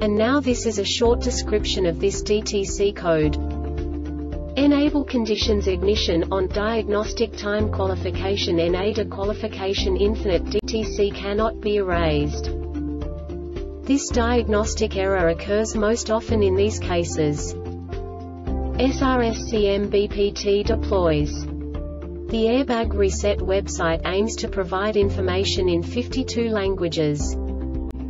And now this is a short description of this DTC code. Enable conditions ignition on diagnostic time qualification NA De qualification infinite DTC cannot be erased. This diagnostic error occurs most often in these cases. SRSCM BPT deploys. The Airbag Reset website aims to provide information in 52 languages.